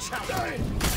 challenge.